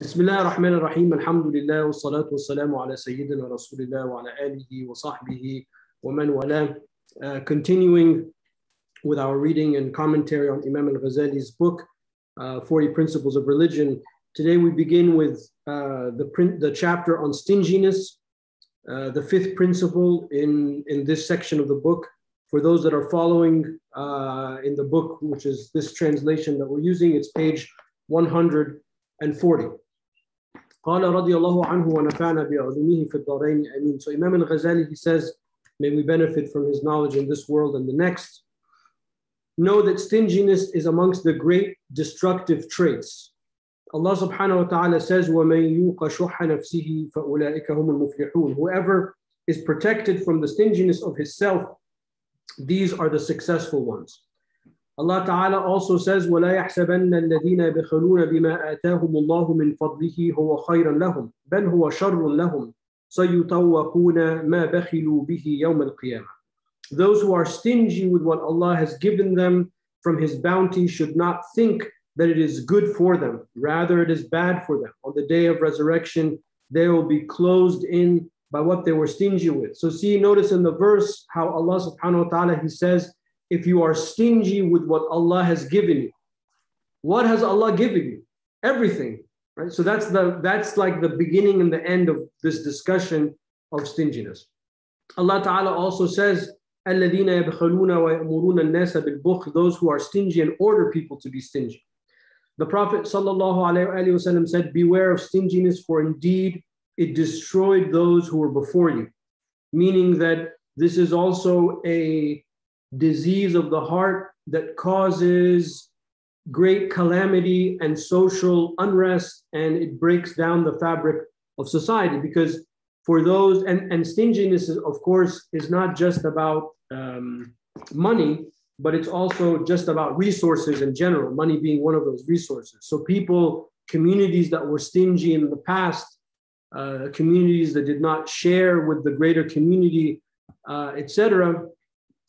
بسم الله الرحمن الرحيم الحمد لله والصلاة والسلام على سيدنا رسول الله وعلى آله وصحبه ومن والاه. Uh, continuing with our reading and commentary on Imam al-Ghazali's book, uh, 40 Principles of Religion. Today we begin with uh, the, print, the chapter on stinginess, uh, the fifth principle in, in this section of the book. For those that are following uh, in the book, which is this translation that we're using, it's page 140. قال رضي الله عنه ونفعنا بعلومه في الدارين آمين. So Imam al-Ghazali, he says, may we benefit from his knowledge in this world and the next. Know that stinginess is amongst the great destructive traits. Allah subhanahu wa ta'ala says, وَمَن يُوقَ شُحَّ نَفْسِهِ فَأُولَٰئِكَ هُمُ الْمُفْلِحُونَ Whoever is protected from the stinginess of his self, these are the successful ones. Allah Ta'ala also says, وَلَا يَحْسَبَنَّ الَّذِينَ يَبْخَلُونَ بِمَا آتَاهُمُ اللَّهُ مِنْ فَضْلِهِ هُوَ خَيْرًا لَهُم بَلْ هُوَ شَرٌّ لَهُمْ سَيُطَوَّقُونَ مَا بَخِلُوا بِهِ يَوْمَ الْقِيَامَةِ Those who are stingy with what Allah has given them from His bounty should not think that it is good for them. Rather, it is bad for them. On the day of resurrection, they will be closed in by what they were stingy with. So see, notice in the verse how Allah subhanahu wa ta'ala, He says, if you are stingy with what Allah has given you. What has Allah given you? Everything. Right? So that's the that's like the beginning and the end of this discussion of stinginess. Allah Ta'ala also says, الَّذِينَ يَبْخَلُونَ وَيَأْمُرُونَ النَّاسَ بِالْبُخْلِ Those who are stingy and order people to be stingy. The Prophet ﷺ said, Beware of stinginess, for indeed it destroyed those who were before you. Meaning that this is also a disease of the heart that causes great calamity and social unrest, and it breaks down the fabric of society. Because for those, and, and stinginess, is, of course, is not just about um, money, but it's also just about resources in general, money being one of those resources. So people, communities that were stingy in the past, uh, communities that did not share with the greater community, uh, etc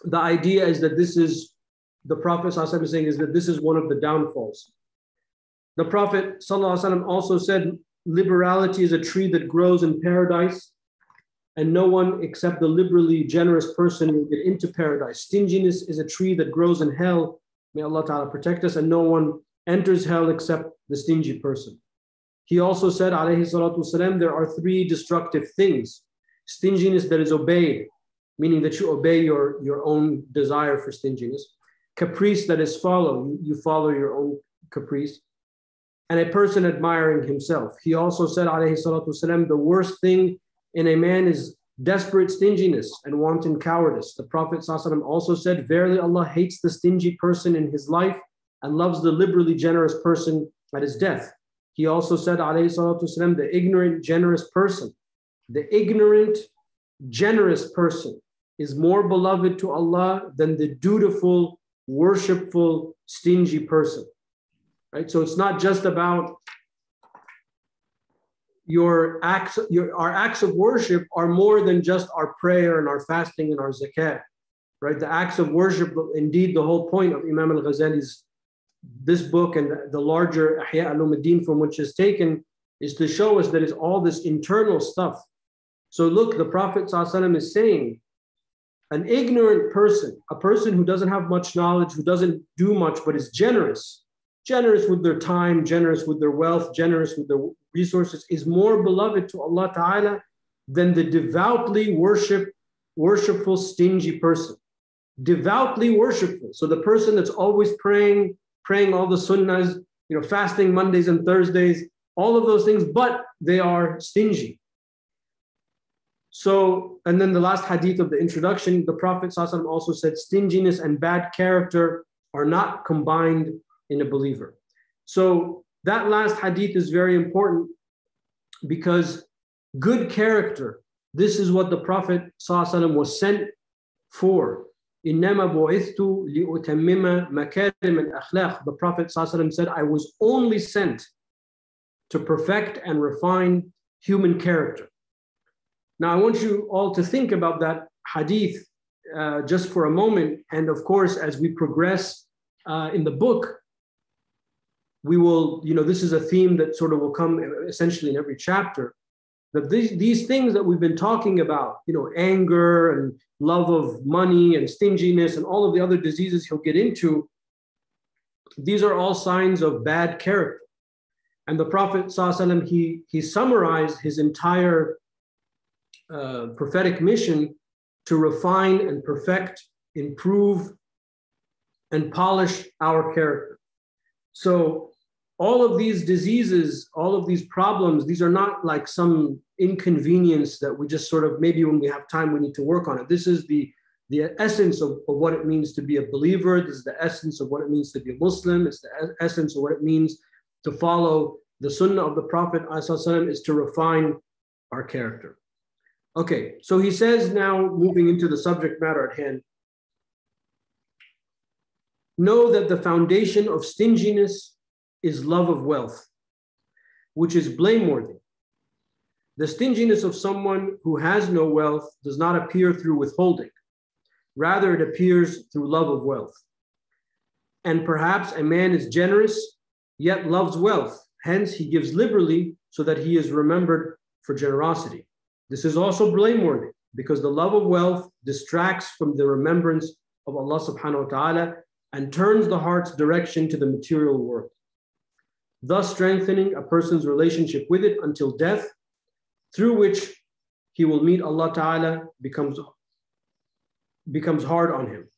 the idea is that this is the Prophet ﷺ is saying is that this is one of the downfalls. The Prophet ﷺ also said, liberality is a tree that grows in paradise, and no one except the liberally generous person will get into paradise. Stinginess is a tree that grows in hell. May Allah Ta'ala protect us, and no one enters hell except the stingy person. He also said, alayhi there are three destructive things. Stinginess that is obeyed, meaning that you obey your, your own desire for stinginess. Caprice that is follow, you follow your own caprice. And a person admiring himself. He also said, alayhi salatu wasalam, the worst thing in a man is desperate stinginess and wanton cowardice. The Prophet also said, Verily Allah hates the stingy person in his life and loves the liberally generous person at his death. He also said, wasalam, the ignorant, generous person, the ignorant, generous person is more beloved to Allah than the dutiful, worshipful, stingy person. Right? So it's not just about your acts, your our acts of worship are more than just our prayer and our fasting and our zakat. Right? The acts of worship, indeed, the whole point of Imam al-Ghazali's this book and the larger Ihya al-Ulumuddin from which is taken is to show us that it's all this internal stuff. So look, the Prophet ﷺ is saying an ignorant person, a person who doesn't have much knowledge, who doesn't do much, but is generous, generous with their time, generous with their wealth, generous with their resources, is more beloved to Allah Ta'ala than the devoutly worship, worshipful, stingy person. Devoutly worshipful. So the person that's always praying, praying all the sunnahs, you know, fasting Mondays and Thursdays, all of those things, but they are stingy. So, and then the last hadith of the introduction, the Prophet ﷺ also said stinginess and bad character are not combined in a believer. So, that last hadith is very important because good character, this is what the Prophet ﷺ was sent for. إنما بعثت لأتمم مكارم الأخلاق. The Prophet ﷺ said, I was only sent to perfect and refine human character. Now, I want you all to think about that hadith uh, just for a moment. And of course, as we progress uh, in the book, we will, you know, this is a theme that sort of will come essentially in every chapter. That these, these things that we've been talking about, you know, anger and love of money and stinginess and all of the other diseases he'll get into, these are all signs of bad character. And the Prophet he, he summarized his entire uh, prophetic mission to refine and perfect, improve, and polish our character. So all of these diseases, all of these problems, these are not like some inconvenience that we just sort of maybe when we have time we need to work on it. This is the the essence of, of what it means to be a believer. This is the essence of what it means to be a Muslim. It's the essence of what it means to follow the sunnah of the Prophet is to refine our character. Okay, so he says now, moving into the subject matter at hand, know that the foundation of stinginess is love of wealth, which is blameworthy. The stinginess of someone who has no wealth does not appear through withholding. Rather, it appears through love of wealth. And perhaps a man is generous, yet loves wealth. Hence, he gives liberally so that he is remembered for generosity. This is also blameworthy because the love of wealth distracts from the remembrance of Allah subhanahu wa ta'ala and turns the heart's direction to the material world thus strengthening a person's relationship with it until death, through which he will meet Allah Ta'ala becomes, becomes hard on him.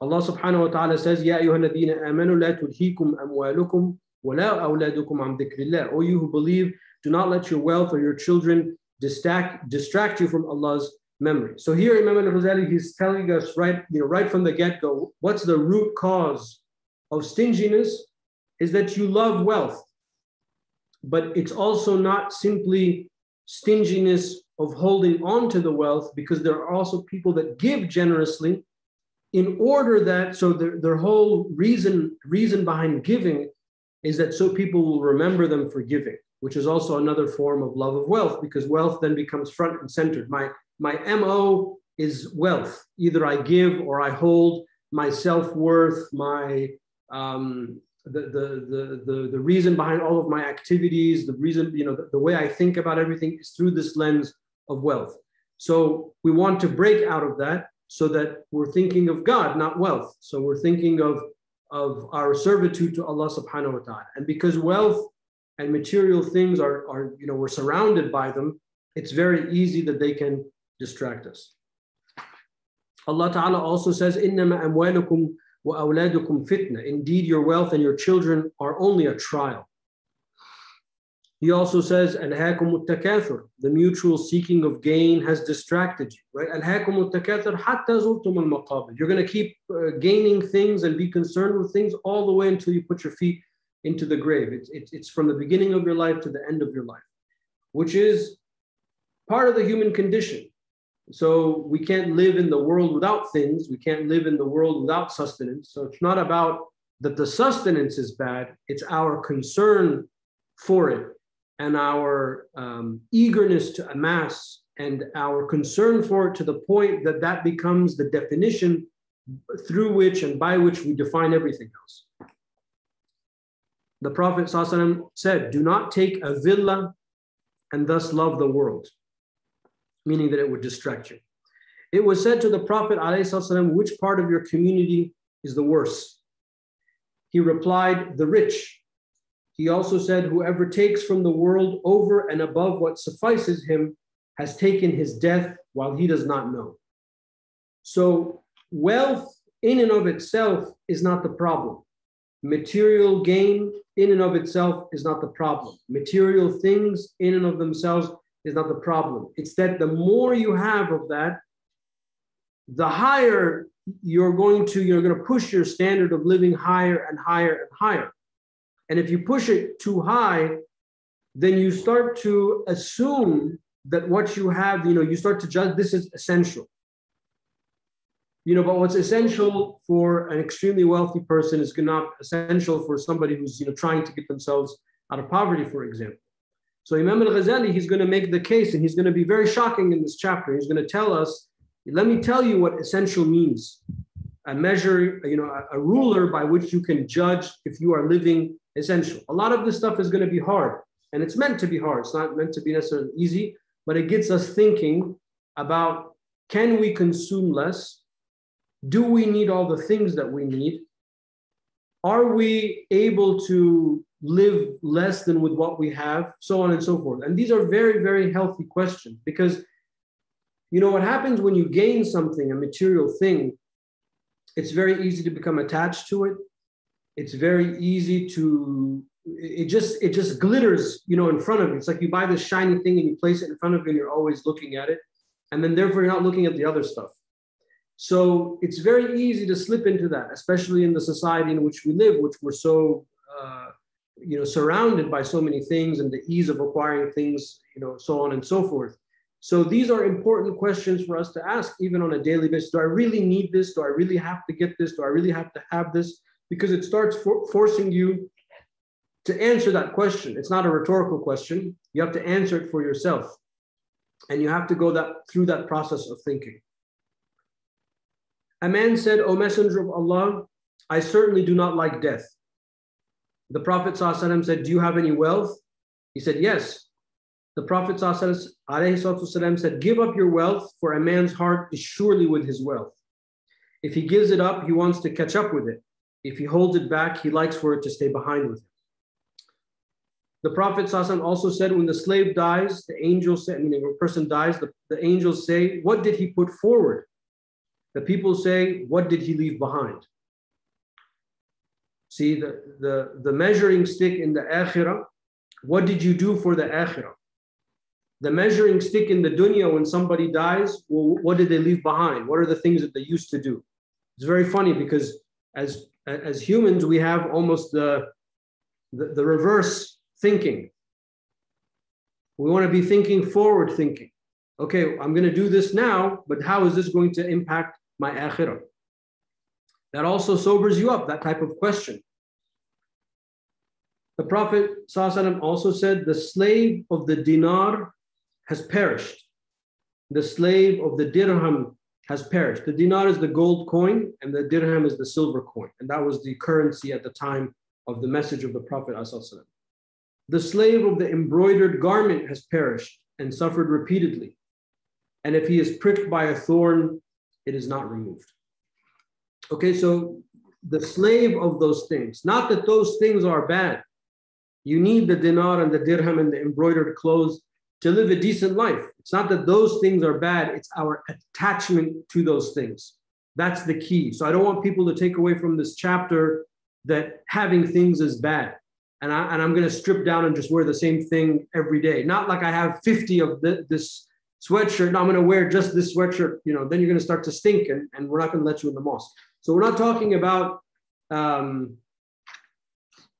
Allah subhanahu wa ta'ala says, Ya ayyuhalladhina amanu la tulhikum amwalukum wa la awladukum am dhikrillah. O you who believe, do not let your wealth or your children distract, distract you from Allah's memory. So here Imam al-Ghazali, he's telling us right, you know, right from the get-go, what's the root cause of stinginess is that you love wealth but it's also not simply stinginess of holding on to the wealth because there are also people that give generously in order that so their, their whole reason reason behind giving is that so people will remember them for giving which is also another form of love of wealth because wealth then becomes front and centered my my mo is wealth either i give or i hold my self-worth my um, the, the, the, the, reason behind all of my activities, the reason, you know, the, the way I think about everything is through this lens of wealth. So we want to break out of that so that we're thinking of God, not wealth. So we're thinking of, of our servitude to Allah subhanahu wa ta'ala. And because wealth and material things are, are, you know, we're surrounded by them, it's very easy that they can distract us. Allah Ta'ala also says, إِنَّمَا أَمْوَالُكُمْ وَأَوْلَادُكُمْ fitna. Indeed, your wealth and your children are only a trial. He also says, أَلْهَاكُمُ التَّكَاثُرُ The mutual seeking of gain has distracted you. Right? أَلْهَاكُمُ التَّكَاثُرُ حَتَّى زُرْتُمُ الْمَقَابِرِ You're going to keep uh, gaining things and be concerned with things all the way until you put your feet into the grave. It's, it's, it's from the beginning of your life to the end of your life, which is part of the human condition. So we can't live in the world without things. We can't live in the world without sustenance. So it's not about that the sustenance is bad, it's our concern for it and our um, eagerness to amass and our concern for it to the point that that becomes the definition through which and by which we define everything else. The Prophet ﷺ said, Do not take a villa and thus love the world meaning that it would distract you. It was said to the Prophet, ﷺ, which part of your community is the worst? He replied, the rich. He also said, whoever takes from the world over and above what suffices him has taken his death while he does not know. So, wealth in and of itself is not the problem. Material gain in and of itself is not the problem. Material things in and of themselves is not the problem. It's that the more you have of that, the higher you're going to, you're going to push your standard of living higher and higher and higher. And if you push it too high, then you start to assume that what you have, you know, you start to judge this is essential. You know, but what's essential for an extremely wealthy person is not essential for somebody who's, you know, trying to get themselves out of poverty, for example. So Imam al-Ghazali, he's going to make the case and he's going to be very shocking in this chapter. He's going to tell us, let me tell you what essential means. A measure, you know, a, a ruler by which you can judge if you are living essential. A lot of this stuff is going to be hard, and it's meant to be hard. It's not meant to be necessarily easy, but it gets us thinking about can we consume less? Do we need all the things that we need? Are we able to live less than with what we have? So on and so forth. And these are very, very healthy questions because you know what happens when you gain something, a material thing, it's very easy to become attached to it. It's very easy to it just it just glitters, you know, in front of you. It's like you buy this shiny thing and you place it in front of you and you're always looking at it. And then therefore you're not looking at the other stuff. So it's very easy to slip into that, especially in the society in which we live, which we're so uh, you know surrounded by so many things and the ease of acquiring things, you know, so on and so forth. So these are important questions for us to ask, even on a daily basis. Do I really need this? Do I really have to get this? Do I really have to have this? Because it starts for forcing you to answer that question. It's not a rhetorical question. You have to answer it for yourself. And you have to go that through that process of thinking. A man said, O Messenger of Allah, I certainly do not like death. The Prophet ﷺ said, Do you have any wealth? He said, Yes. The Prophet ﷺ said, Give up your wealth, for a man's heart is surely with his wealth. If he gives it up, he wants to catch up with it. If he holds it back, he likes for it to stay behind with him. The Prophet ﷺ also said, When the slave dies, the angels say, meaning a person dies, the, the angels say, What did he put forward? The people say, What did he leave behind? See, the, the, the measuring stick in the akhirah, what did you do for the akhirah? the measuring stick in the dunya when somebody dies, well, what did they leave behind? What are the things that they used to do? It's very funny because as as humans, we have almost the, the, the reverse thinking. We want to be thinking forward thinking. Okay, I'm going to do this now, but how is this going to impact my akhirah? That also sobers you up, that type of question. The Prophet also said, The slave of the dinar has perished. The slave of the dirham has perished. The dinar is the gold coin and the dirham is the silver coin. And that was the currency at the time of the message of the Prophet. The slave of the embroidered garment has perished and suffered repeatedly. And if he is pricked by a thorn, it is not removed. Okay, so the slave of those things, not that those things are bad. You need the dinar and the dirham and the embroidered clothes to live a decent life. It's not that those things are bad, it's our attachment to those things. That's the key. So I don't want people to take away from this chapter that having things is bad. And, I, and I'm going to strip down and just wear the same thing every day. Not like I have 50 of the, this sweatshirt. No, I'm going to wear just this sweatshirt. You know, then you're going to start to stink and, and we're not going to let you in the mosque. So we're not talking about um,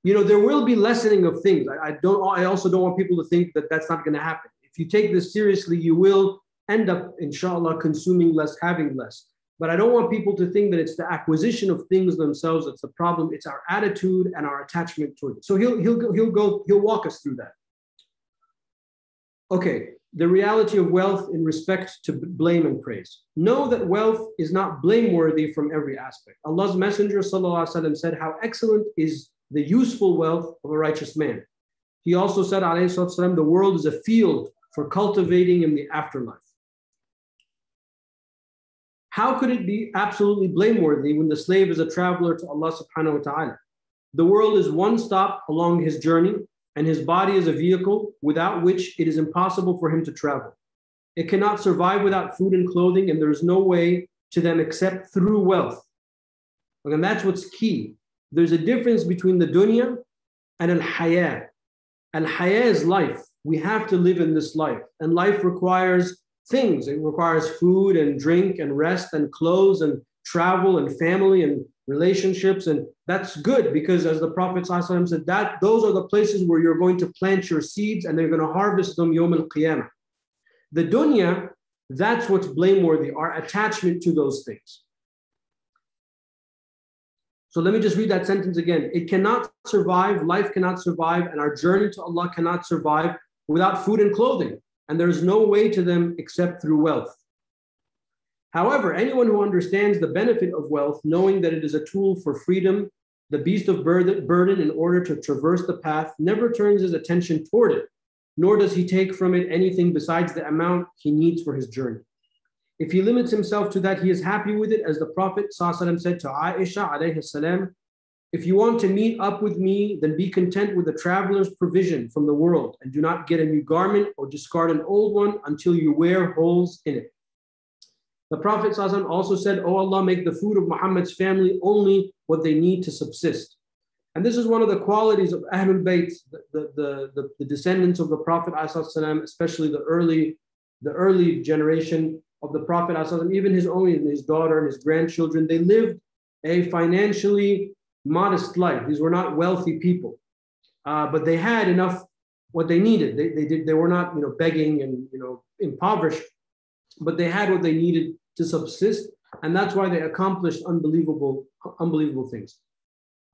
you know, there will be lessening of things. I, I don't. I also don't want people to think that that's not going to happen. If you take this seriously, you will end up, inshallah, consuming less, having less. But I don't want people to think that it's the acquisition of things themselves that's the problem. It's our attitude and our attachment to it. So he'll he'll he'll go he'll walk us through that. Okay, the reality of wealth in respect to blame and praise. Know that wealth is not blameworthy from every aspect. Allah's Messenger وسلم, said, How excellent is the useful wealth of a righteous man. He also said, والسلام, the world is a field for cultivating in the afterlife. How could it be absolutely blameworthy when the slave is a traveler to Allah subhanahu wa ta'ala? The world is one stop along his journey, and his body is a vehicle without which it is impossible for him to travel. It cannot survive without food and clothing, and there is no way to them except through wealth. And that's what's key. There's a difference between the dunya and al hayah. Al hayah is life. We have to live in this life, and life requires things. It requires food and drink and rest and clothes and travel and family and relationships. And that's good because, as the Prophet ﷺ said, that those are the places where you're going to plant your seeds and they're going to harvest them yom al qiyamah. The dunya, that's what's blameworthy, our attachment to those things. So let me just read that sentence again. It cannot survive, life cannot survive, and our journey to Allah cannot survive without food and clothing. And there is no way to them except through wealth. However, anyone who understands the benefit of wealth, knowing that it is a tool for freedom the beast of burden in order to traverse the path never turns his attention toward it, nor does he take from it anything besides the amount he needs for his journey. If he limits himself to that, he is happy with it, as the Prophet ﷺ said to Aisha alayhi if you want to meet up with me, then be content with the traveler's provision from the world and do not get a new garment or discard an old one until you wear holes in it. The Prophet ﷺ also said, Oh Allah, make the food of Muhammad's family only what they need to subsist. And this is one of the qualities of Ahlul Bayt, the, the, the, the descendants of the Prophet, ﷺ, especially the early, the early generation of the Prophet, ﷺ, even his own, his daughter and his grandchildren, they lived a financially modest life. These were not wealthy people, uh, but they had enough what they needed. They, they did. They were not you know begging and you know impoverished, but they had what they needed to subsist, and that's why they accomplished unbelievable unbelievable things.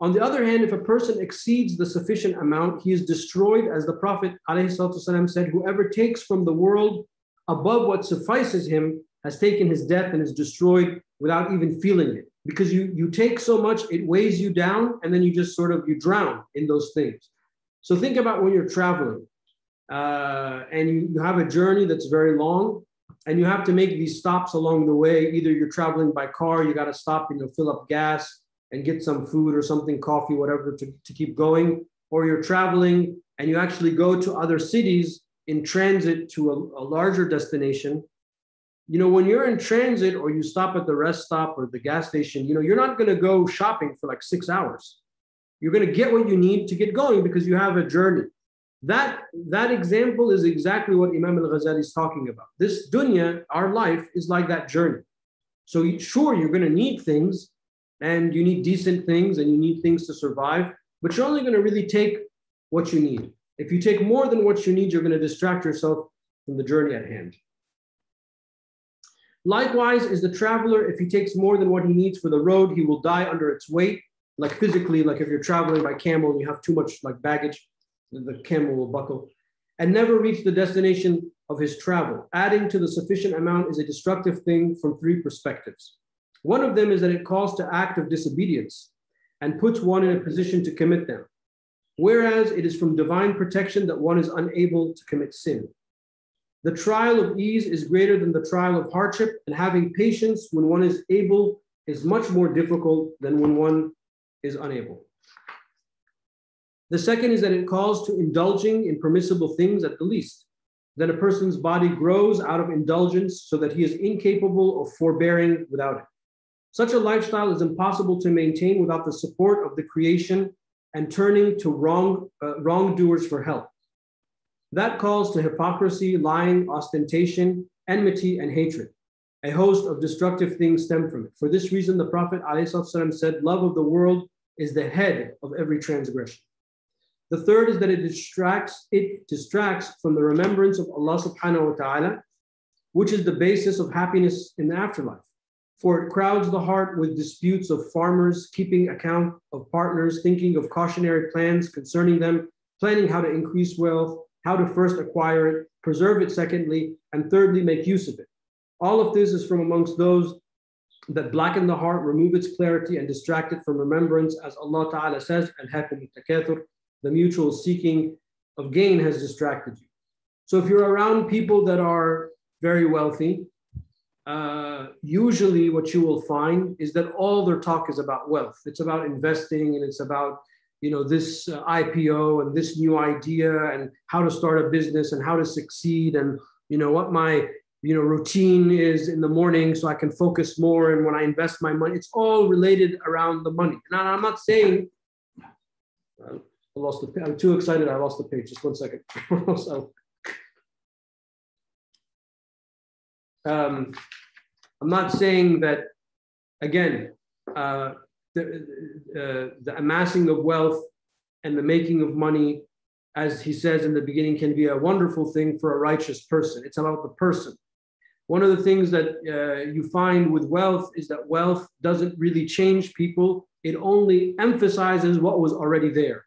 On the other hand, if a person exceeds the sufficient amount, he is destroyed, as the Prophet ﷺ said, whoever takes from the world above what suffices him has taken his death and is destroyed without even feeling it because you you take so much it weighs you down and then you just sort of you drown in those things so think about when you're traveling uh, and you, you have a journey that's very long and you have to make these stops along the way either you're traveling by car you got to stop and you fill up gas and get some food or something coffee whatever to, to keep going or you're traveling and you actually go to other cities in transit to a, a larger destination you know, when you're in transit or you stop at the rest stop or the gas station, you know, you're not going to go shopping for like six hours. You're going to get what you need to get going because you have a journey. That, that example is exactly what Imam al Ghazali is talking about. This dunya, our life, is like that journey. So, sure, you're going to need things and you need decent things and you need things to survive, but you're only going to really take what you need. If you take more than what you need, you're going to distract yourself from the journey at hand. Likewise, is the traveler, if he takes more than what he needs for the road, he will die under its weight, like physically, like if you're traveling by camel and you have too much like baggage, the camel will buckle, and never reach the destination of his travel. Adding to the sufficient amount is a destructive thing from three perspectives. One of them is that it calls to act of disobedience and puts one in a position to commit them, whereas it is from divine protection that one is unable to commit sin. The trial of ease is greater than the trial of hardship, and having patience when one is able is much more difficult than when one is unable. The second is that it calls to indulging in permissible things at the least. Then a person's body grows out of indulgence so that he is incapable of forbearing without it. Such a lifestyle is impossible to maintain without the support of the creation and turning to wrong, uh, wrongdoers for help. That calls to hypocrisy, lying, ostentation, enmity, and hatred. A host of destructive things stem from it. For this reason, the Prophet ﷺ said, Love of the world is the head of every transgression. The third is that it distracts, it distracts from the remembrance of Allah subhanahu wa ta'ala, which is the basis of happiness in the afterlife. For it crowds the heart with disputes of farmers, keeping account of partners, thinking of cautionary plans concerning them, planning how to increase wealth, how to first acquire it, preserve it secondly, and thirdly, make use of it. All of this is from amongst those that blacken the heart, remove its clarity, and distract it from remembrance, as Allah Ta'ala says, the mutual seeking of gain has distracted you. So if you're around people that are very wealthy, uh, usually what you will find is that all their talk is about wealth. It's about investing and it's about you know this uh, IPO and this new idea and how to start a business and how to succeed and you know what my you know routine is in the morning so I can focus more and when I invest my money it's all related around the money and I'm not saying I lost the I'm too excited I lost the page just one second so um, I'm not saying that again uh, the, uh, the amassing of wealth and the making of money, as he says in the beginning, can be a wonderful thing for a righteous person. It's about the person. One of the things that uh, you find with wealth is that wealth doesn't really change people, it only emphasizes what was already there.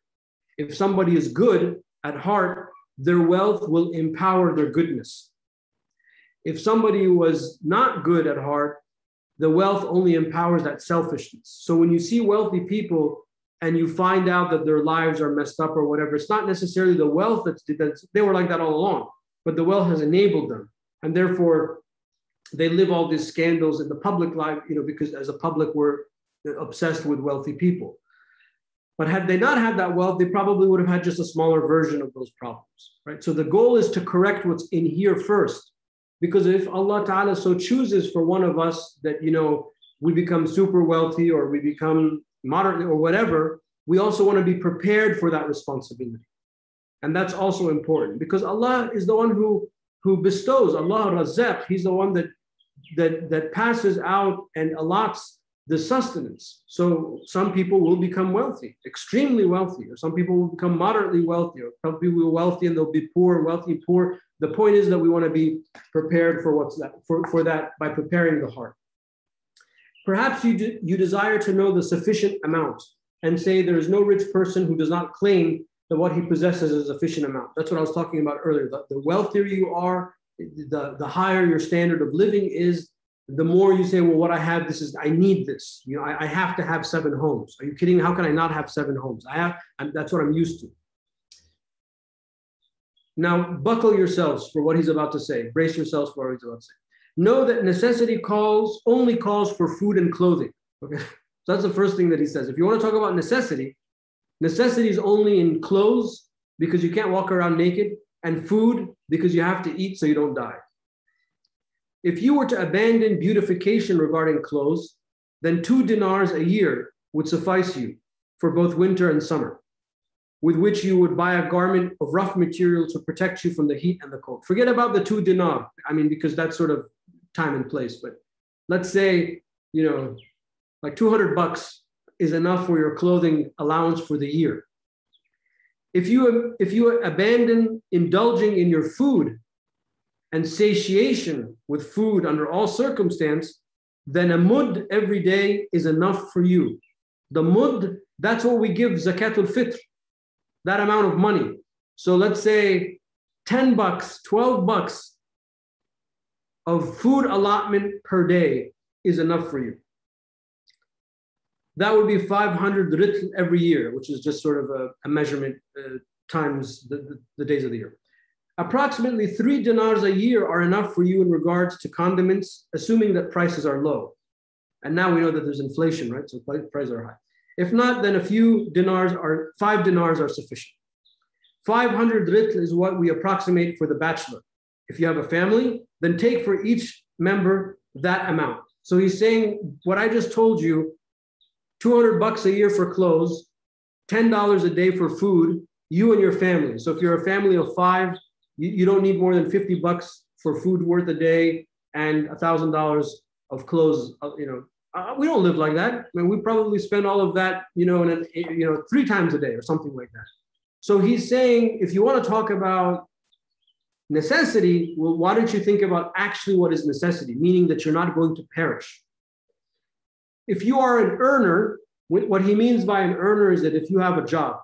If somebody is good at heart, their wealth will empower their goodness. If somebody was not good at heart, the wealth only empowers that selfishness. So when you see wealthy people, and you find out that their lives are messed up or whatever, it's not necessarily the wealth that's, that's they were like that all along, but the wealth has enabled them. And therefore, they live all these scandals in the public life, you know, because as a public, we're obsessed with wealthy people. But had they not had that wealth, they probably would have had just a smaller version of those problems, right? So the goal is to correct what's in here first. Because if Allah Ta'ala so chooses for one of us that, you know, we become super wealthy or we become moderately or whatever, we also want to be prepared for that responsibility. And that's also important because Allah is the one who, who bestows, Allah Razaq, He's the one that, that, that passes out and allots the sustenance. So some people will become wealthy, extremely wealthy, or some people will become moderately wealthy, or some people will be wealthy and they'll be poor, wealthy, poor. The point is that we want to be prepared for what's that for, for that by preparing the heart. Perhaps you, you desire to know the sufficient amount and say there is no rich person who does not claim that what he possesses is a sufficient amount. That's what I was talking about earlier. The, the wealthier you are, the, the higher your standard of living is, the more you say, well, what I have, this is, I need this. You know, I, I have to have seven homes. Are you kidding? How can I not have seven homes? I have, I'm, that's what I'm used to. Now, buckle yourselves for what he's about to say. Brace yourselves for what he's about to say. Know that necessity calls only calls for food and clothing. Okay, so that's the first thing that he says. If you want to talk about necessity, necessity is only in clothes because you can't walk around naked, and food because you have to eat so you don't die. If you were to abandon beautification regarding clothes, then two dinars a year would suffice you for both winter and summer, with which you would buy a garment of rough material to protect you from the heat and the cold. Forget about the two dinar, I mean, because that's sort of time and place, but let's say, you know, like 200 bucks is enough for your clothing allowance for the year. If you, if you abandon indulging in your food and satiation with food under all circumstance, then a mud every day is enough for you. The mud, that's what we give zakatul fitr, that amount of money. So let's say 10 bucks, 12 bucks of food allotment per day is enough for you. That would be 500 ritl every year, which is just sort of a, a measurement uh, times the, the, the days of the year. Approximately three dinars a year are enough for you in regards to condiments, assuming that prices are low. And now we know that there's inflation, right? So prices are high. If not, then a few dinars are, five dinars are sufficient. 500 ritl is what we approximate for the bachelor. If you have a family, then take for each member that amount. So he's saying what I just told you 200 bucks a year for clothes, $10 a day for food, you and your family. So if you're a family of five, you, you don't need more than 50 bucks for food worth a day and a $1,000 of clothes. Uh, you know, uh, we don't live like that. I mean, we probably spend all of that, you know, in an, you know, three times a day or something like that. So he's saying, if you want to talk about necessity, well, why don't you think about actually what is necessity, meaning that you're not going to perish. If you are an earner, what he means by an earner is that if you have a job,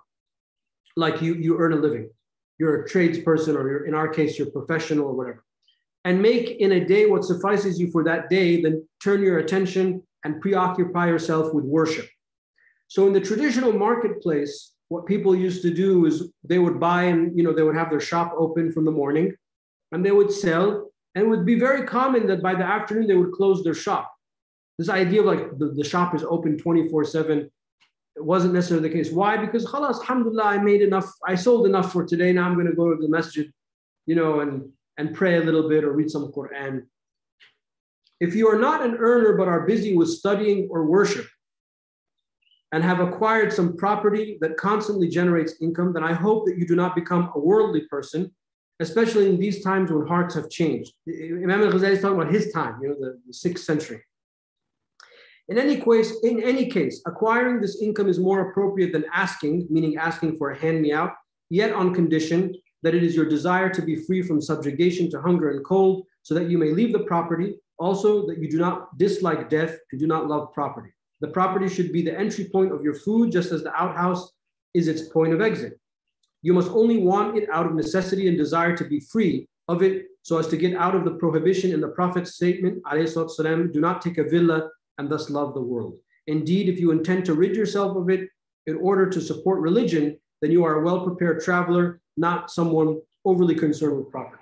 like you, you earn a living, you're a tradesperson, or you're, in our case, you're professional or whatever, and make in a day what suffices you for that day, then turn your attention and preoccupy yourself with worship. So in the traditional marketplace, what people used to do is they would buy and you know they would have their shop open from the morning and they would sell. And it would be very common that by the afternoon they would close their shop. This idea of like the, the shop is open 24 7 it wasn't necessarily the case why because khalas alhamdulillah i made enough i sold enough for today now i'm going to go to the masjid you know and and pray a little bit or read some quran if you are not an earner but are busy with studying or worship and have acquired some property that constantly generates income, then I hope that you do not become a worldly person, especially in these times when hearts have changed. Imam al-Ghazali is talking about his time, you know, the, the sixth century. In any case, in any case, acquiring this income is more appropriate than asking, meaning asking for a hand me out, yet on condition that it is your desire to be free from subjugation to hunger and cold, so that you may leave the property. Also, that you do not dislike death and do not love property. The property should be the entry point of your food, just as the outhouse is its point of exit. You must only want it out of necessity and desire to be free of it so as to get out of the prohibition in the Prophet's statement, do not take a villa and thus love the world. Indeed, if you intend to rid yourself of it, in order to support religion, then you are a well prepared traveler, not someone overly concerned with property.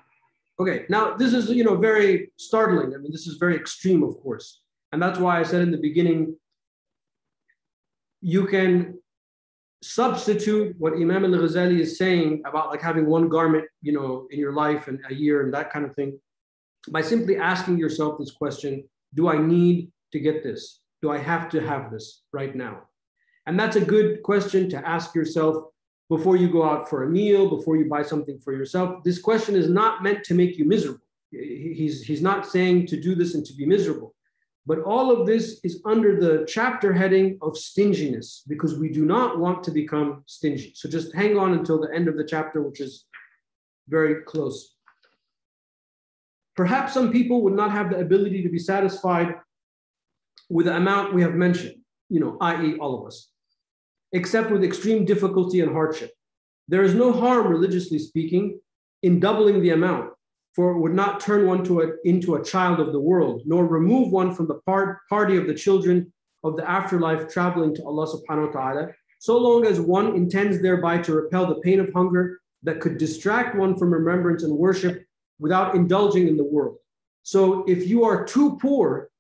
Okay, now this is you know very startling. I mean, this is very extreme, of course, and that's why I said in the beginning, you can substitute what Imam al-Ghazali is saying about like having one garment, you know, in your life and a year and that kind of thing, by simply asking yourself this question: Do I need to get this? Do I have to have this right now? And that's a good question to ask yourself before you go out for a meal, before you buy something for yourself. This question is not meant to make you miserable. He's, he's not saying to do this and to be miserable. But all of this is under the chapter heading of stinginess because we do not want to become stingy. So just hang on until the end of the chapter, which is very close. Perhaps some people would not have the ability to be satisfied with the amount we have mentioned, you know, i.e., all of us except with extreme difficulty and hardship. There is no harm, religiously speaking, in doubling the amount, for it would not turn one to a, into a child of the world, nor remove one from the part, party of the children of the afterlife traveling to Allah subhanahu wa ta'ala, so long as one intends thereby to repel the pain of hunger that could distract one from remembrance and worship without indulging in the world. So if you are too poor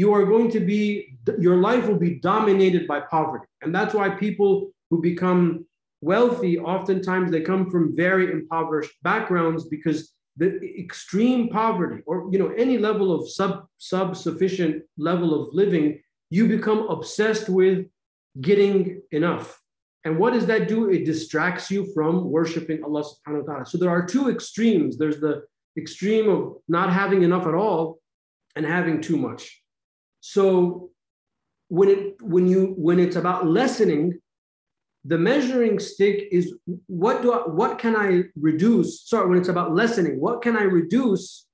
you are going to be, your life will be dominated by poverty. And that's why people who become wealthy, oftentimes they come from very impoverished backgrounds because the extreme poverty or you know any level of sub sub sufficient level of living you become obsessed with getting enough. And what does that do? It distracts you from worshiping allah subhanahu wa ta'ala. So there are two extremes. There's the extreme of not having enough at all and having too much so when it when you when it's about lessening, the measuring stick is what do I, what can I reduce? Sorry, when it's about lessening, what can I reduce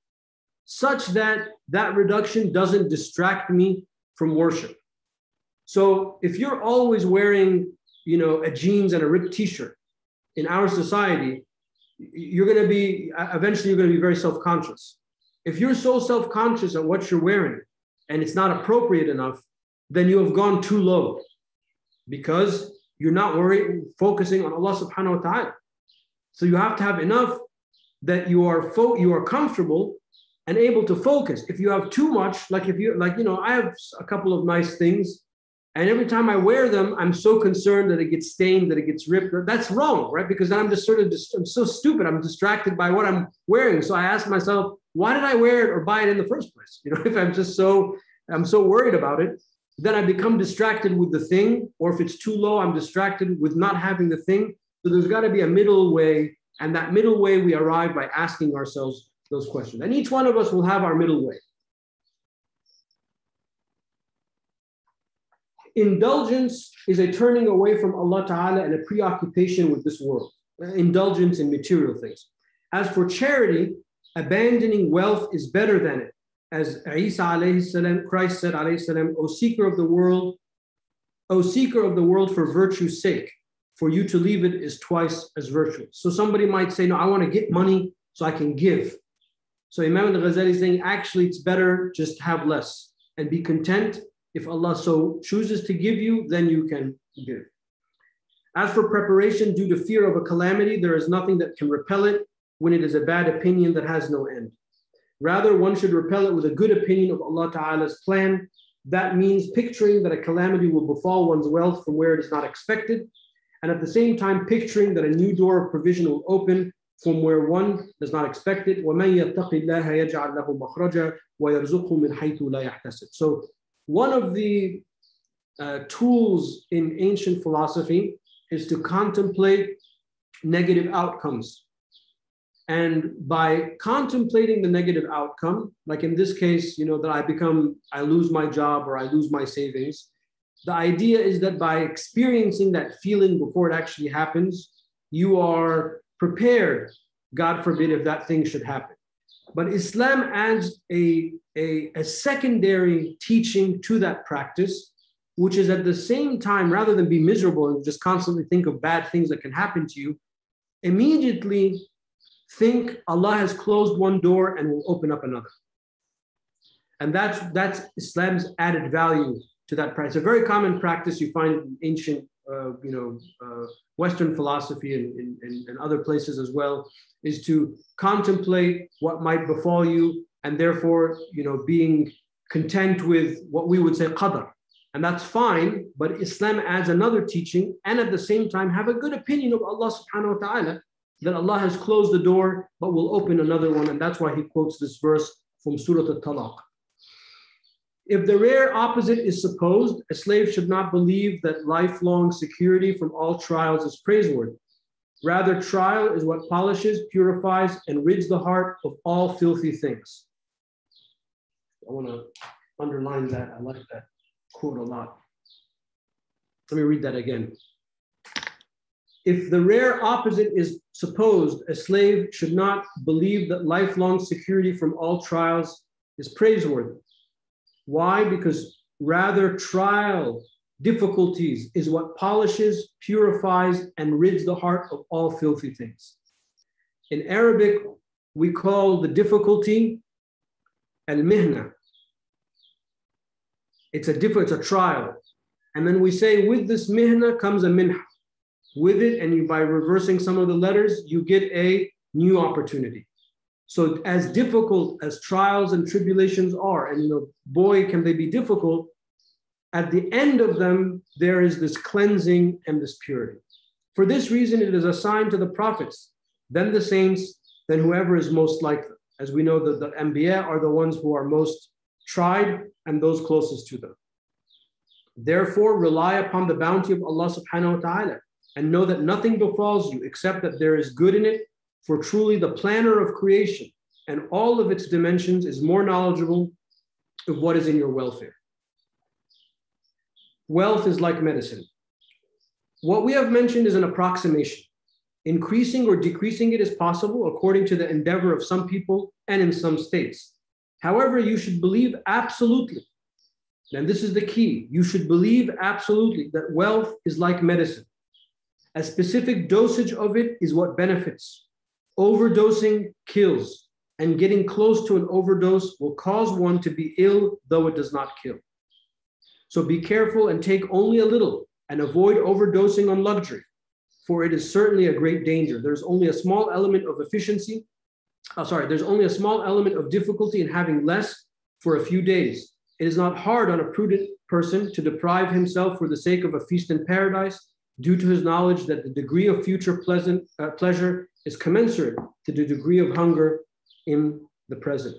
such that that reduction doesn't distract me from worship? So if you're always wearing, you know, a jeans and a ripped t-shirt in our society, you're going to be eventually you're going to be very self-conscious. If you're so self-conscious of what you're wearing, and it's not appropriate enough, then you have gone too low because you're not worried, focusing on Allah subhanahu wa ta'ala. So you have to have enough that you are fo- you are comfortable and able to focus. If you have too much, like if you like, you know, I have a couple of nice things, and every time I wear them, I'm so concerned that it gets stained, that it gets ripped. That's wrong, right? Because then I'm just sort of just, I'm so stupid. I'm distracted by what I'm wearing. So I ask myself, why did I wear it or buy it in the first place? You know, if I'm just so I'm so worried about it, then I become distracted with the thing, or if it's too low, I'm distracted with not having the thing. So there's got to be a middle way, and that middle way we arrive by asking ourselves those questions. And each one of us will have our middle way. Indulgence is a turning away from Allah Ta'ala and a preoccupation with this world, indulgence in material things. As for charity, abandoning wealth is better than it. As Isa alayhi salam, Christ said alayhi salam, O seeker of the world, O seeker of the world for virtue's sake, for you to leave it is twice as virtuous. So somebody might say, no, I want to get money so I can give. So Imam al-Ghazali is saying, actually, it's better just have less and be content. If Allah so chooses to give you, then you can give. As for preparation due to fear of a calamity, there is nothing that can repel it when it is a bad opinion that has no end. Rather, one should repel it with a good opinion of Allah Ta'ala's plan. That means picturing that a calamity will befall one's wealth from where it is not expected, and at the same time picturing that a new door of provision will open from where one does not expect it. So one of the uh, tools in ancient philosophy is to contemplate negative outcomes and by contemplating the negative outcome, like in this case, you know, that I become, I lose my job or I lose my savings, the idea is that by experiencing that feeling before it actually happens, you are prepared, God forbid, if that thing should happen. But Islam adds a, a, a secondary teaching to that practice, which is at the same time, rather than be miserable and just constantly think of bad things that can happen to you, immediately think Allah has closed one door and will open up another. And that's that's Islam's added value to that practice. A very common practice you find in ancient uh, you know, uh, Western philosophy and, and, and other places as well, is to contemplate what might befall you and therefore, you know, being content with what we would say qadr. And that's fine, but Islam adds another teaching and at the same time have a good opinion of Allah subhanahu wa ta'ala that Allah has closed the door but will open another one. And that's why he quotes this verse from Surah Al-Talaq. If the rare opposite is supposed, a slave should not believe that lifelong security from all trials is praiseworthy. Rather, trial is what polishes, purifies, and rids the heart of all filthy things. I want to underline that. I like that quote a lot. Let me read that again. If the rare opposite is supposed, a slave should not believe that lifelong security from all trials is praiseworthy. Why? Because rather trial, difficulties is what polishes, purifies, and rids the heart of all filthy things. In Arabic, we call the difficulty al-mihna. It's a different, it's a trial. And then we say with this mihna comes a minha. With it, and you by reversing some of the letters, you get a new opportunity. So as difficult as trials and tribulations are, and you know, boy, can they be difficult, at the end of them, there is this cleansing and this purity. For this reason, it is assigned to the prophets, then the saints, then whoever is most like them. As we know that the Anbiya are the ones who are most tried and those closest to them. Therefore, rely upon the bounty of Allah subhanahu wa ta'ala and know that nothing befalls you except that there is good in it for truly the planner of creation and all of its dimensions is more knowledgeable of what is in your welfare. Wealth is like medicine. What we have mentioned is an approximation. Increasing or decreasing it is possible according to the endeavor of some people and in some states. However, you should believe absolutely, and this is the key you should believe absolutely that wealth is like medicine. A specific dosage of it is what benefits, Overdosing kills, and getting close to an overdose will cause one to be ill, though it does not kill. So be careful and take only a little and avoid overdosing on luxury, for it is certainly a great danger. There's only a small element of efficiency. Oh, sorry, there's only a small element of difficulty in having less for a few days. It is not hard on a prudent person to deprive himself for the sake of a feast in paradise due to his knowledge that the degree of future pleasant uh, pleasure is commensurate to the degree of hunger in the present.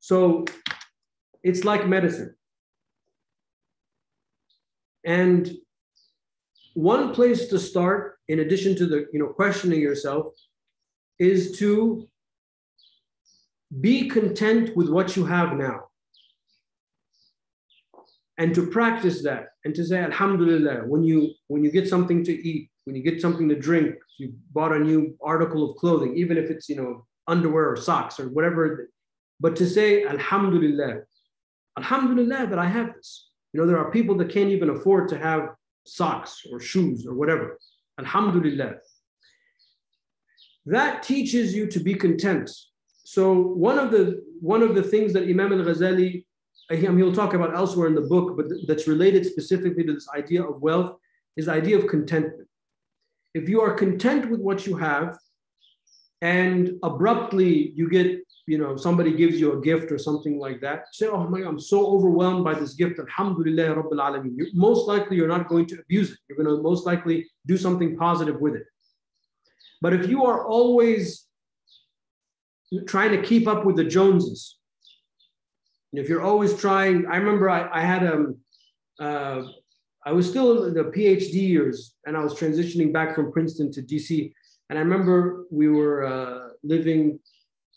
So it's like medicine. And one place to start, in addition to the you know questioning yourself, is to be content with what you have now. And to practice that and to say Alhamdulillah when you when you get something to eat, when you get something to drink, you bought a new article of clothing, even if it's, you know, underwear or socks or whatever, but to say, Alhamdulillah, Alhamdulillah that I have this. You know, there are people that can't even afford to have socks or shoes or whatever. Alhamdulillah. That teaches you to be content. So one of the one of the things that Imam al-Ghazali, he'll talk about elsewhere in the book, but that's related specifically to this idea of wealth, is the idea of contentment. If you are content with what you have and abruptly you get you know somebody gives you a gift or something like that say oh my i'm so overwhelmed by this gift. Alhamdulillah rabbil you're, most likely you're not going to abuse it. You're going to most likely do something positive with it. But if you are always trying to keep up with the joneses if you're always trying i remember i, I had a, um, uh, I was still in the PhD years and I was transitioning back from Princeton to DC. And I remember we were uh, living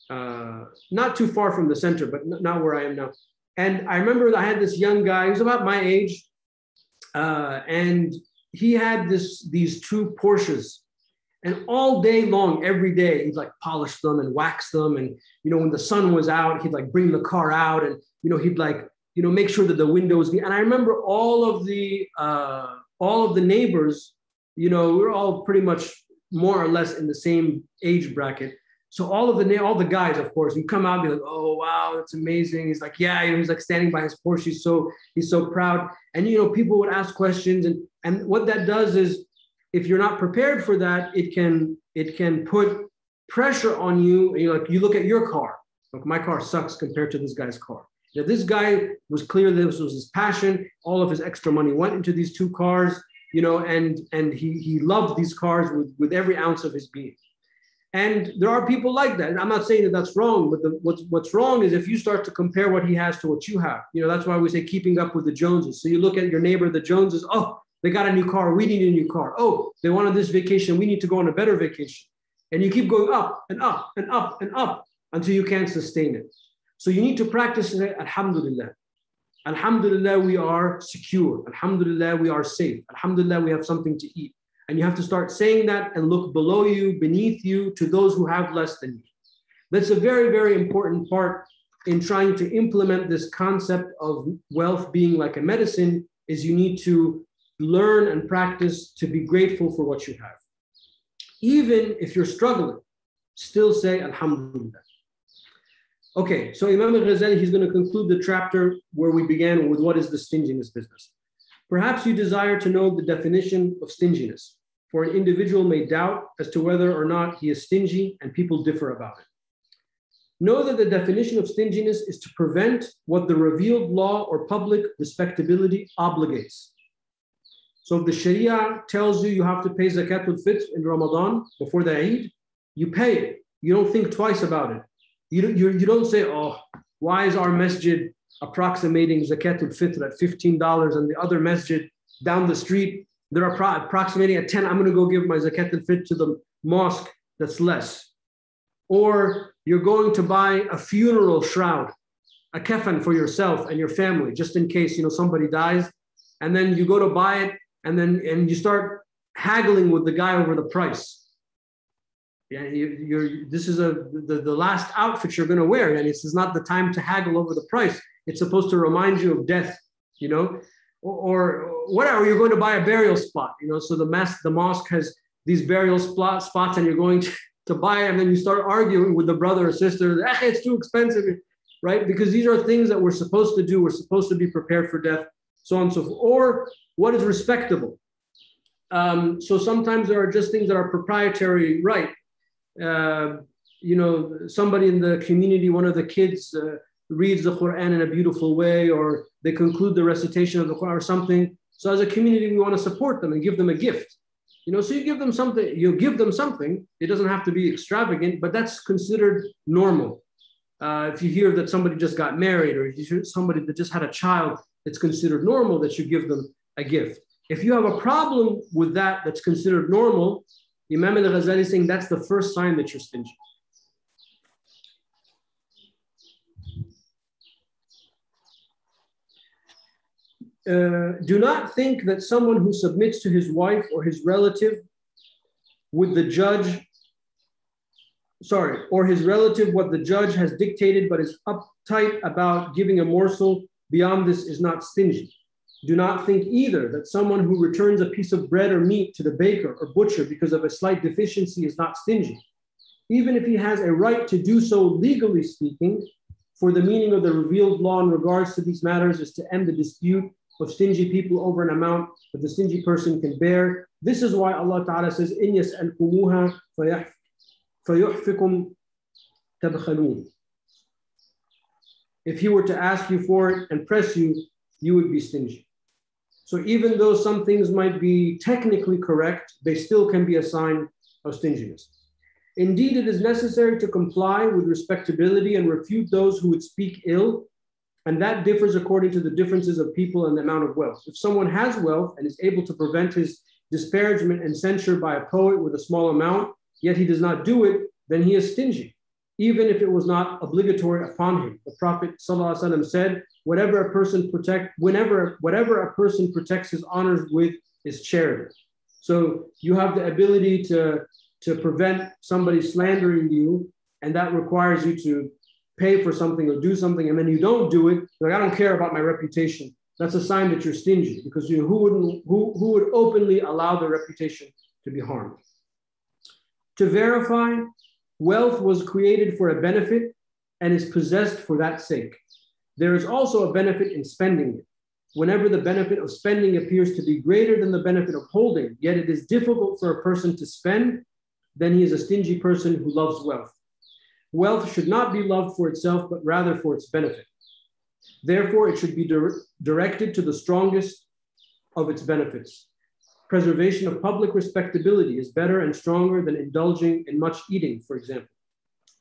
uh, not too far from the center, but not where I am now. And I remember I had this young guy, was about my age, uh, and he had this these two Porsches. And all day long, every day, he'd like polish them and wax them. And you know, when the sun was out, he'd like bring the car out and you know, he'd like you know, make sure that the windows. And I remember all of the uh, all of the neighbors. You know, we are all pretty much more or less in the same age bracket. So all of the all the guys, of course, you come out and be like, oh wow, that's amazing. He's like, yeah, you know, he's like standing by his Porsche. He's so he's so proud. And you know, people would ask questions, and and what that does is, if you're not prepared for that, it can it can put pressure on you. You like you look at your car. Like my car sucks compared to this guy's car. Now, this guy was clear that this was his passion. All of his extra money went into these two cars, you know, and and he he loved these cars with with every ounce of his being. And there are people like that. And I'm not saying that that's wrong, but the, what's what's wrong is if you start to compare what he has to what you have. You know, that's why we say keeping up with the Joneses. So you look at your neighbor, the Joneses. Oh, they got a new car. We need a new car. Oh, they wanted this vacation. We need to go on a better vacation. And you keep going up and up and up and up until you can't sustain it. So you need to practice it, Alhamdulillah. Alhamdulillah, we are secure. Alhamdulillah, we are safe. Alhamdulillah, we have something to eat. And you have to start saying that and look below you, beneath you, to those who have less than you. That's a very, very important part in trying to implement this concept of wealth being like a medicine is you need to learn and practice to be grateful for what you have. Even if you're struggling, still say Alhamdulillah. Okay, so Imam al-Ghazali, he's going to conclude the chapter where we began with what is the stinginess business. Perhaps you desire to know the definition of stinginess, for an individual may doubt as to whether or not he is stingy and people differ about it. Know that the definition of stinginess is to prevent what the revealed law or public respectability obligates. So if the Sharia tells you you have to pay zakatul fitr in Ramadan before the Eid, you pay it. You don't think twice about it. You don't, you, you don't say, oh, why is our masjid approximating zakatul fitr at $15 and the other masjid down the street, they're approximating at 10. I'm going to go give my zakatul fitr to the mosque that's less. Or you're going to buy a funeral shroud, a kafan for yourself and your family, just in case you know somebody dies. And then you go to buy it, and then and you start haggling with the guy over the price. Yeah, you, are this is a the, the last outfit you're going to wear, and this is not the time to haggle over the price. It's supposed to remind you of death, you know, or, or whatever. You're going to buy a burial spot, you know. So the mass, the mosque has these burial spot, spots, and you're going to, to buy and then you start arguing with the brother or sister. Ah, it's too expensive, right? Because these are things that we're supposed to do. We're supposed to be prepared for death, so on and so forth. Or what is respectable. Um, so sometimes there are just things that are proprietary, right? Uh, you know, somebody in the community, one of the kids. Uh, reads the Quran in a beautiful way, or they conclude the recitation of the Quran or something. So as a community, we want to support them and give them a gift. You know, so you give them something, you give them something. It doesn't have to be extravagant, but that's considered normal. Uh, if you hear that somebody just got married or you hear somebody that just had a child, it's considered normal that you give them a gift. If you have a problem with that, that's considered normal, Imam al-Ghazali is saying that's the first sign that you're stingy. uh, do not think that someone who submits to his wife or his relative with the judge, sorry, or his relative what the judge has dictated but is uptight about giving a morsel beyond this is not stingy. Do not think either that someone who returns a piece of bread or meat to the baker or butcher because of a slight deficiency is not stingy. Even if he has a right to do so legally speaking, for the meaning of the revealed law in regards to these matters is to end the dispute of stingy people over an amount that the stingy person can bear. This is why Allah Ta'ala says, إِن يَسْأَلْكُمُوهَا فَيُحْفِكُمْ تَبْخَلُونَ If he were to ask you for it and press you, you would be stingy. So even though some things might be technically correct, they still can be a sign of stinginess. Indeed, it is necessary to comply with respectability and refute those who would speak ill and that differs according to the differences of people and the amount of wealth. If someone has wealth and is able to prevent his disparagement and censure by a poet with a small amount, yet he does not do it, then he is stingy, even if it was not obligatory upon him. The Prophet ﷺ said, whatever a person protect, whenever, whatever a person protects his honors with is charity. So you have the ability to, to prevent somebody slandering you, and that requires you to pay for something or do something and then you don't do it, like I don't care about my reputation. That's a sign that you're stingy because you know, who wouldn't who, who would openly allow their reputation to be harmed? To verify Wealth was created for a benefit and is possessed for that sake. There is also a benefit in spending it. Whenever the benefit of spending appears to be greater than the benefit of holding, yet it is difficult for a person to spend, then he is a stingy person who loves wealth. Wealth should not be loved for itself, but rather for its benefit. Therefore, it should be dir- directed to the strongest of its benefits. Preservation of public respectability is better and stronger than indulging in much eating, for example.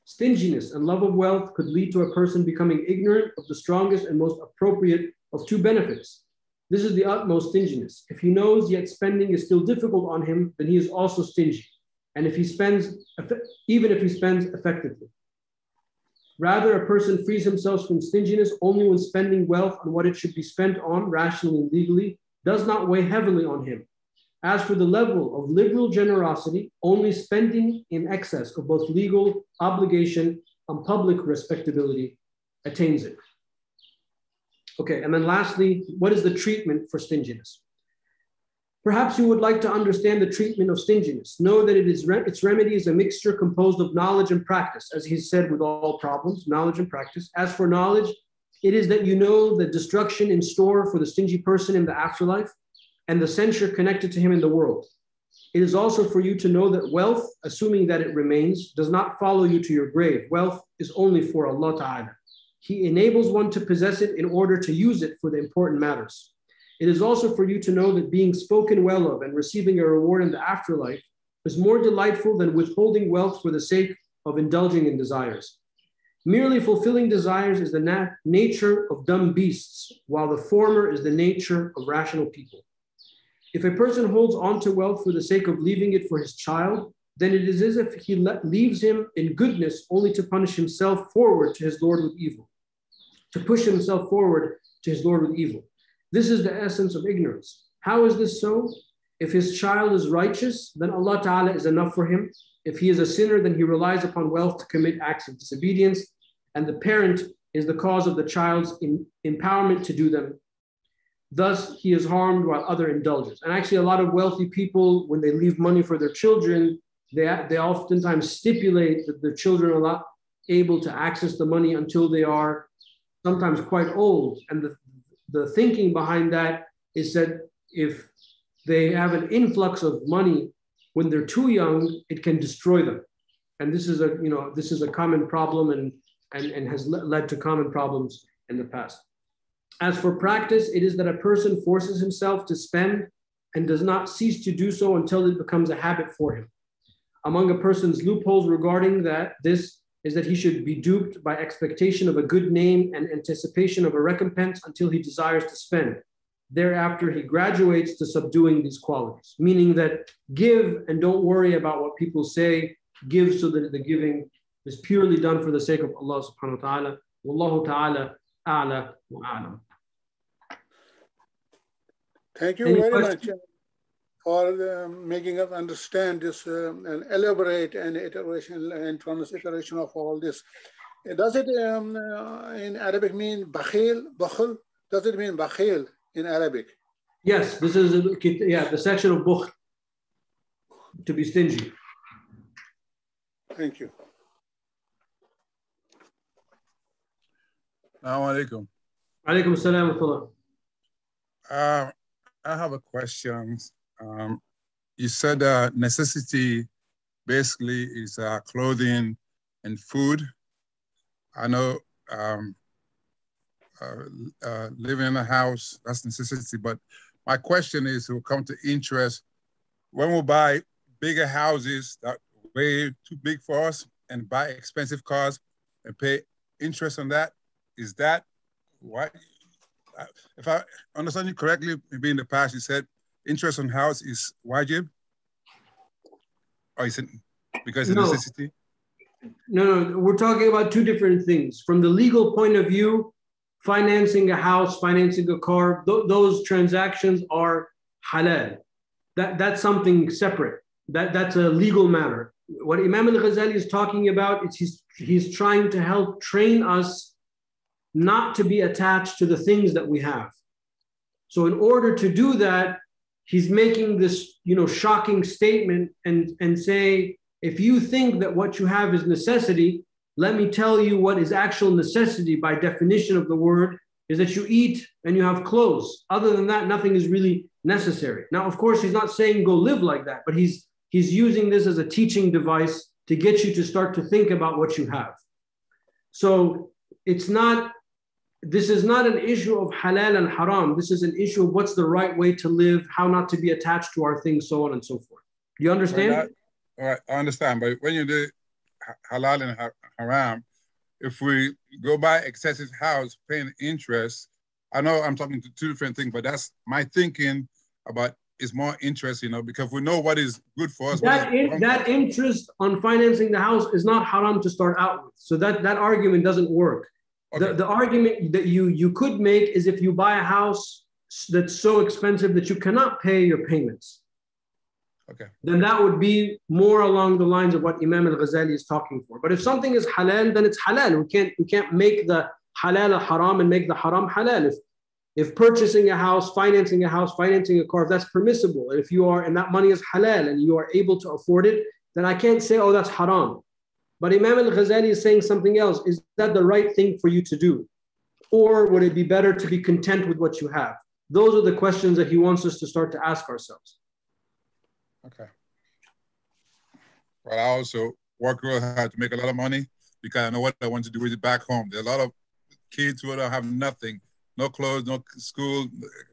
Stinginess and love of wealth could lead to a person becoming ignorant of the strongest and most appropriate of two benefits. This is the utmost stinginess. If he knows yet spending is still difficult on him, then he is also stingy. And if he spends, even if he spends effectively. Rather, a person frees himself from stinginess only when spending wealth on what it should be spent on rationally and legally does not weigh heavily on him. As for the level of liberal generosity, only spending in excess of both legal obligation and public respectability attains it. Okay, and then lastly, what is the treatment for stinginess? Perhaps you would like to understand the treatment of stinginess. Know that it is re- its remedy is a mixture composed of knowledge and practice, as he said with all problems, knowledge and practice. As for knowledge, it is that you know the destruction in store for the stingy person in the afterlife and the censure connected to him in the world. It is also for you to know that wealth, assuming that it remains, does not follow you to your grave. Wealth is only for Allah Ta'ala. He enables one to possess it in order to use it for the important matters. It is also for you to know that being spoken well of and receiving a reward in the afterlife is more delightful than withholding wealth for the sake of indulging in desires. Merely fulfilling desires is the nat- nature of dumb beasts, while the former is the nature of rational people. If a person holds on to wealth for the sake of leaving it for his child, then it is as if he le- leaves him in goodness only to punish himself forward to his Lord with evil, to push himself forward to his Lord with evil. This is the essence of ignorance. How is this so? If his child is righteous, then Allah Ta'ala is enough for him. If he is a sinner, then he relies upon wealth to commit acts of disobedience, and the parent is the cause of the child's empowerment to do them. Thus, he is harmed while other indulges. And actually, a lot of wealthy people, when they leave money for their children, they, they oftentimes stipulate that the children are not able to access the money until they are sometimes quite old. And the, the thinking behind that is that if they have an influx of money when they're too young, it can destroy them. And this is a, you know, this is a common problem and, and, and has le- led to common problems in the past. As for practice, it is that a person forces himself to spend and does not cease to do so until it becomes a habit for him. Among a person's loopholes regarding that, this is that he should be duped by expectation of a good name and anticipation of a recompense until he desires to spend. Thereafter, he graduates to subduing these qualities, meaning that give and don't worry about what people say, give so that the giving is purely done for the sake of Allah subhanahu wa ta'ala. Wallahu ta'ala a'la wa a'lam. Thank you Any very questions? much for making us understand this um, and elaborate and iteration and transliteration of all this. Does it um, uh, in Arabic mean bakhil, bakhil? Does it mean bakhil in Arabic? Yes, this is a, yeah the section of bukh to be stingy. Thank you. Assalamu alaikum. Alaikum salam uh, I have a question. Um, you said uh, necessity basically is uh, clothing and food. I know um, uh, uh, living in a house, that's necessity, but my question is, will come to interest, when we buy bigger houses that way too big for us and buy expensive cars and pay interest on that, is that why? Uh, if I understand you correctly, maybe in the past you said interest on house is wajib? Or is it because of no. necessity? No, no, we're talking about two different things. From the legal point of view, financing a house, financing a car, th- those transactions are halal. That, that's something separate. That, that's a legal matter. What Imam al Ghazali is talking about is he's, he's trying to help train us not to be attached to the things that we have. So, in order to do that, he's making this you know shocking statement and and say if you think that what you have is necessity, let me tell you what is actual necessity by definition of the word is that you eat and you have clothes. Other than that, nothing is really necessary. Now, of course, he's not saying go live like that, but he's he's using this as a teaching device to get you to start to think about what you have. So it's not this is not an issue of halal and haram. This is an issue of what's the right way to live, how not to be attached to our things, so on and so forth. Do you understand? all right, I understand. But when you do halal and haram, if we go buy excessive house paying interest, I know I'm talking to two different things, but that's my thinking about is more interest, you know, because we know what is good for us. That, in, that interest on financing the house is not haram to start out with. So that, that argument doesn't work. Okay. The, the argument that you, you could make is if you buy a house that's so expensive that you cannot pay your payments. Okay. Then that would be more along the lines of what Imam al-Ghazali is talking for. But if something is halal, then it's halal. We can't we can't make the halal a haram and make the haram halal. If if purchasing a house, financing a house, financing a car, if that's permissible, and if you are and that money is halal and you are able to afford it, then I can't say, oh, that's haram. But Imam al-Ghazali is saying something else. Is that the right thing for you to do? Or would it be better to be content with what you have? Those are the questions that he wants us to start to ask ourselves. Okay. Well, I also work real hard to make a lot of money because I know what I want to do with it back home. There are a lot of kids who don't have nothing, no clothes, no school,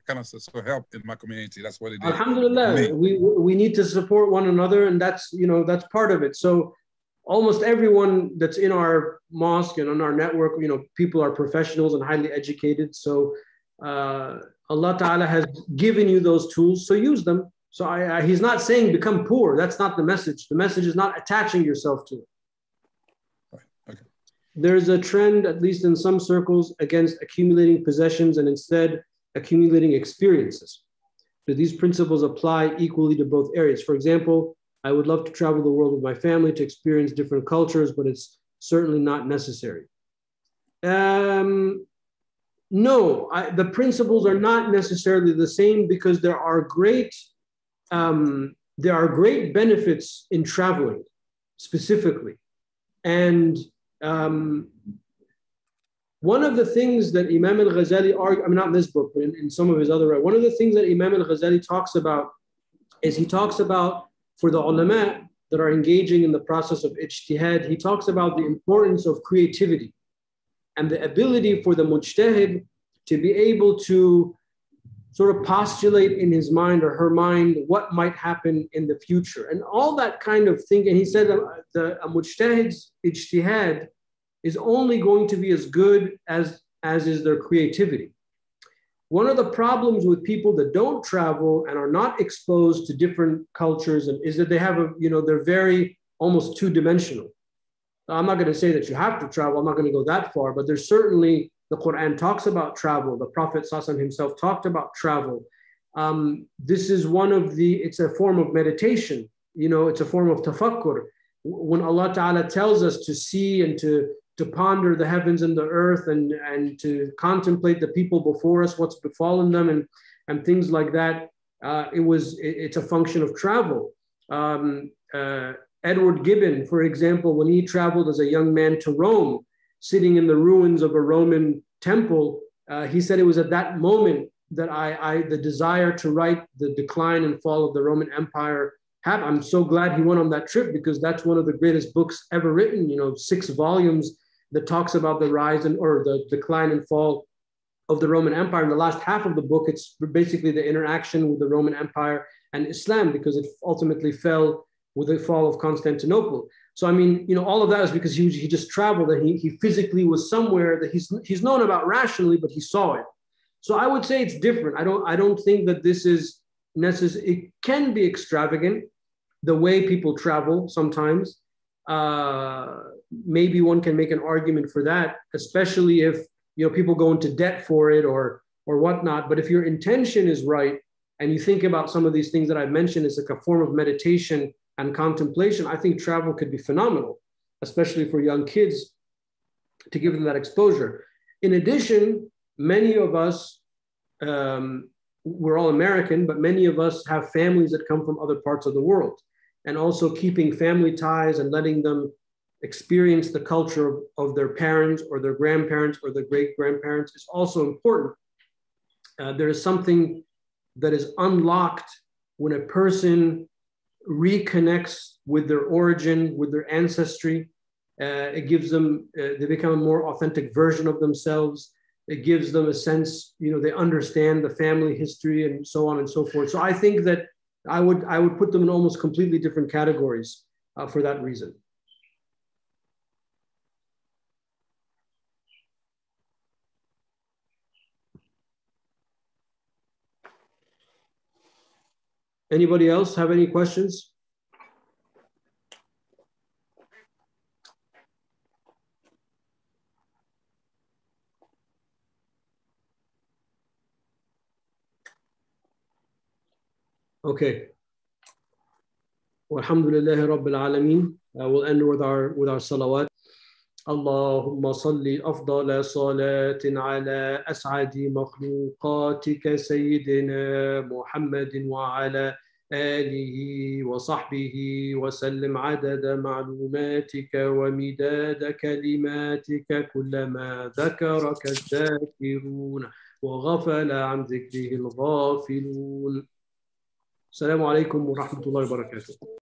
kind of so help in my community. That's what it is. Alhamdulillah, we we need to support one another, and that's you know that's part of it. So almost everyone that's in our mosque and on our network, you know, people are professionals and highly educated. So uh, Allah Ta'ala has given you those tools, so use them. So I, I, he's not saying become poor. That's not the message. The message is not attaching yourself to it. Right. Okay. There's a trend, at least in some circles, against accumulating possessions and instead accumulating experiences. Do these principles apply equally to both areas? For example, I would love to travel the world with my family to experience different cultures, but it's certainly not necessary. Um, no, I, the principles are not necessarily the same because there are great um, there are great benefits in traveling specifically. And um, one of the things that Imam al Ghazali argued, I mean, not in this book, but in, in some of his other, one of the things that Imam al Ghazali talks about is he talks about for the ulama that are engaging in the process of ijtihad, he talks about the importance of creativity and the ability for the mujtahid to be able to sort of postulate in his mind or her mind what might happen in the future and all that kind of thing. And he said uh, the mujtahid's ijtihad is only going to be as good as, as is their creativity. One of the problems with people that don't travel and are not exposed to different cultures and is that they have a, you know, they're very almost two dimensional. I'm not going to say that you have to travel. I'm not going to go that far, but there's certainly the Quran talks about travel. The Prophet himself talked about travel. Um, this is one of the, it's a form of meditation. You know, it's a form of tafakkur. When Allah Ta'ala tells us to see and to, to ponder the heavens and the earth and, and to contemplate the people before us, what's befallen them and, and things like that, uh, it was, it, it's a function of travel. Um, uh, Edward Gibbon, for example, when he traveled as a young man to Rome, sitting in the ruins of a Roman temple, uh, he said it was at that moment that I, I, the desire to write the decline and fall of the Roman Empire happened. I'm so glad he went on that trip because that's one of the greatest books ever written. You know, six volumes that talks about the rise and or the decline and fall of the Roman Empire. In the last half of the book, it's basically the interaction with the Roman Empire and Islam because it ultimately fell with the fall of Constantinople. So I mean, you know, all of that is because he, he just traveled and he, he physically was somewhere that he's he's known about rationally, but he saw it. So I would say it's different. I don't I don't think that this is necessary. It can be extravagant, the way people travel sometimes. Uh, maybe one can make an argument for that, especially if you know people go into debt for it or or whatnot. But if your intention is right and you think about some of these things that I've mentioned, as like a form of meditation and contemplation, I think travel could be phenomenal, especially for young kids to give them that exposure. In addition, many of us, um, we're all American, but many of us have families that come from other parts of the world. and also keeping family ties and letting them experience the culture of, their parents or their grandparents or their great grandparents is also important. Uh, there is something that is unlocked when a person reconnects with their origin, with their ancestry. Uh, it gives them, uh, they become a more authentic version of themselves. It gives them a sense, you know, they understand the family history and so on and so forth. So I think that I would, I would put them in almost completely different categories uh, for that reason. Anybody else have any questions? Okay. Alhamdulillah Rabbil Alameen. Uh, I will end with our with our salawat. اللهم صل أفضل صلاة على أسعد مخلوقاتك سيدنا محمد وعلى آله وصحبه وسلم عدد معلوماتك ومداد كلماتك كلما ذكرك الذاكرون وغفل عن ذكره الغافلون. السلام عليكم ورحمة الله وبركاته.